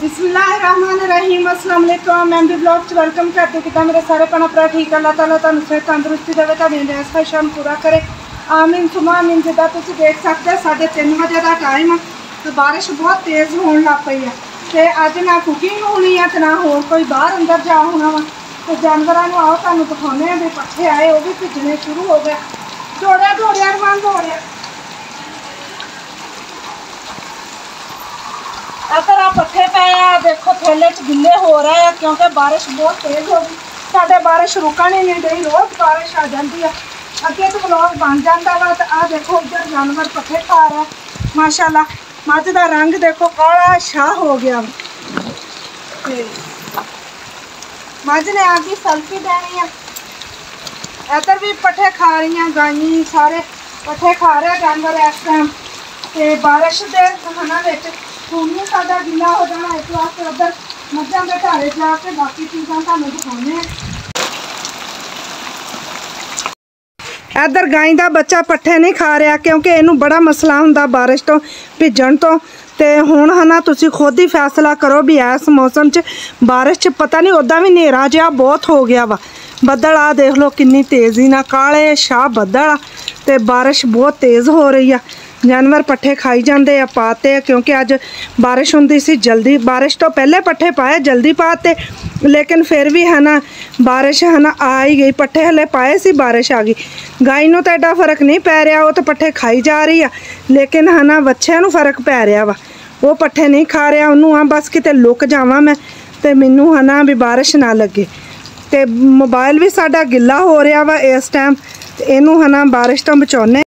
ਬਿਸਮਿਲ੍ਲਾਹਿਰਰਹਿਮਾਨਿਰਰਹੀਮ ਅਸਲਾਮ ਅਲੈਕੁਮ ਮੈਂ ਵੀ ਬਲੌਗ ਚ ਵੈਲਕਮ ਕਰਦੇ ਕਿਦਾਂ ਮੇਰੇ ਸਾਰੇ ਭੈਣਾਂ ਭਰਾ ਠੀਕ ਅੱਲਾਹ ਤਾਲਾ ਤੁਹਾਨੂੰ ਸਿਹਤ ਤੰਦਰੁਸਤੀ ਦੇਵੇ ਤੁਹਾਡੀ ਨਿਆਸ ਖੁਸ਼ਾਮ ਪੂਰਾ ਕਰੇ ਆਮੀਨ ਸੁਮਾ ਆਮੀਨ ਜਿੱਦਾਂ ਤੁਸੀਂ ਦੇਖ ਸਕਦੇ ਹੋ, ਸਾਢੇ 3 ਵਜੇ ਦਾ ਟਾਈਮ ਤੇ ਬਾਰਿਸ਼ ਬਹੁਤ ਤੇਜ਼ ਹੋਣ ਲੱਗ ਪਈ ਆ ਤੇ ਅੱਜ ਨਾ ਕੁਕਿੰਗ ਹੋਣੀ ਆ ਤੇ ਨਾ ਹੋਰ ਕੋਈ ਬਾਹਰ ਅੰਦਰ ਜਾ ਹੋਣਾ ਵਾ ਤੇ ਜਾਨਵਰਾਂ ਨੂੰ ਆਓ ਤੁਹਾਨੂੰ ਦਿਖਾਉਂਦੇ ਆ ਵੀ ਪੱਠੇ ਆਏ ਉਹ ਵੀ ਭਿੱਜਣੇ ਸ਼ੁਰੂ ਹੋ ਗਏ ਦੌੜਿਆ ਦੌੜਿਆ ਰਵਾਨ ਦੌੜਿਆ ਅਗਰ ਆ ਦੇਖੋ, ਥੈਲੇ 'ਚ ਗਿੱਲੇ ਹੋ ਰਹੇ ਆ, ਕਿਉਂਕਿ ਬਾਰਿਸ਼ ਬਹੁਤ ਤੇਜ਼ ਹੋ ਗਈ। ਸਾਡੇ ਬਾਰਿਸ਼ ਰੁਕਣ ਹੀ ਨਹੀਂ ਡਈ, ਰੋਜ਼ ਬਾਰਿਸ਼ ਆ ਜਾਂਦੀ ਆ। ਅੱਗੇ ਤੋਂ ਵਲੌਗ ਬਣ ਜਾਂਦਾ ਵਾ, ਤੇ ਆ ਦੇਖੋ ਇੱਧਰ ਜਾਨਵਰ ਪੱਠੇ ਖਾ ਰਿਹਾ। ਮਾਸ਼ਾਅੱਲਾ, ਮੱਝ ਦਾ ਰੰਗ ਦੇਖੋ, ਕਾਲਾ ਸ਼ਾਹ ਹੋ ਗਿਆ। ਤੇ ਮੱਝ ਨੇ ਆ ਕੇ ਸੈਲਫੀ ਦੇਣੀ ਆ। ਇੱਧਰ ਵੀ ਪੱਠੇ ਖਾ ਰਹੀਆਂ ਗਾਈਆਂ, ਸਾਰੇ ਪੱਠੇ ਖਾ ਰਿਹਾ ਜਾਨਵਰ ਇਸ ਟਾਈਮ ਤੇ ਬਾਰਿਸ਼ ਦੇ ਹਨਾ ਵਿੱਚ ਹੁਣ ਸਾਡਾ ਗਿੱਲਾ ਹੋ ਜਾਣਾ ਇਸ ਵਾਸਤੇ ਉੱਧਰ ਮੱਝਾਂ ਦੇ ਘਾਰੇ ਜਾ ਕੇ ਬਾਕੀ ਚੀਜ਼ਾਂ ਤੁਹਾਨੂੰ ਦਿਖਾਉਂਦੇ ਆ। ਇੱਧਰ ਗਾਂ ਦਾ ਬੱਚਾ ਪੱਠੇ ਨਹੀਂ ਖਾ ਰਿਹਾ ਕਿਉਂਕਿ ਇਹਨੂੰ ਬੜਾ ਮਸਲਾ ਹੁੰਦਾ ਬਾਰਿਸ਼ ਤੋਂ ਭਿੱਜਣ ਤੋਂ। ਤੇ ਹੁਣ ਹਨਾ ਤੁਸੀਂ ਖੁਦ ਹੀ ਫੈਸਲਾ ਕਰੋ ਵੀ ਇਸ ਮੌਸਮ 'ਚ ਬਾਰਿਸ਼ 'ਚ ਪਤਾ ਨਹੀਂ ਉਦਾਂ ਵੀ ਹਨੇਰਾ ਜਿਹਾ ਬਹੁਤ ਹੋ ਗਿਆ ਵਾ। ਬੱਦਲ ਆ ਦੇਖ ਲਓ ਕਿੰਨੀ ਤੇਜ਼ੀ ਨਾਲ, ਕਾਲੇ ਸ਼ਾਹ ਬੱਦਲ ਆ ਤੇ ਬਾਰਿਸ਼ ਬਹੁਤ ਤੇਜ਼ ਹੋ ਰਹੀ ਆ। ਜਾਨਵਰ ਪੱਠੇ ਖਾਈ ਜਾਂਦੇ ਆ ਪਾਤੇ ਆ, ਕਿਉਂਕਿ ਅੱਜ ਬਾਰਿਸ਼ ਹੁੰਦੀ ਸੀ, ਜਲਦੀ ਬਾਰਿਸ਼ ਤੋਂ ਪਹਿਲੇ ਪੱਠੇ ਪਾਏ, ਜਲਦੀ ਪਾਤੇ ਲੇਕਿਨ ਫਿਰ ਵੀ ਹੈ ਨਾ ਬਾਰਿਸ਼ ਹੈ ਨਾ ਆ ਹੀ ਗਈ, ਪੱਠੇ ਹਲੇ ਪਾਏ ਸੀ, ਬਾਰਿਸ਼ ਆ ਗਈ। ਗਾਈ ਨੂੰ ਤਾਂ ਐਡਾ ਫ਼ਰਕ ਨਹੀਂ ਪੈ ਰਿਹਾ, ਉਹ ਤਾਂ ਪੱਠੇ ਖਾਈ ਜਾ ਰਹੀ ਆ, ਲੇਕਿਨ ਹੈ ਨਾ ਬੱਚਿਆਂ ਨੂੰ ਫ਼ਰਕ ਪੈ ਰਿਹਾ ਵਾ। ਉਹ ਪੱਠੇ ਨਹੀਂ ਖਾ ਰਿਹਾ, ਉਹਨੂੰ ਆ ਬਸ ਕਿਤੇ ਲੁਕ ਜਾਵਾਂ ਮੈਂ, ਤੇ ਮੈਨੂੰ ਹੈ ਨਾ ਵੀ ਬਾਰਿਸ਼ ਨਾ ਲੱਗੇ। ਤੇ ਮੋਬਾਈਲ ਵੀ ਸਾਡਾ ਗਿੱਲਾ ਹੋ ਰਿਹਾ ਵਾ ਇਸ ਟਾਈਮ ਇਹਨੂੰ ਹੈ ਨਾ ਬਾਰਿਸ਼ ਤੋਂ ਬਚਾਉਣੇ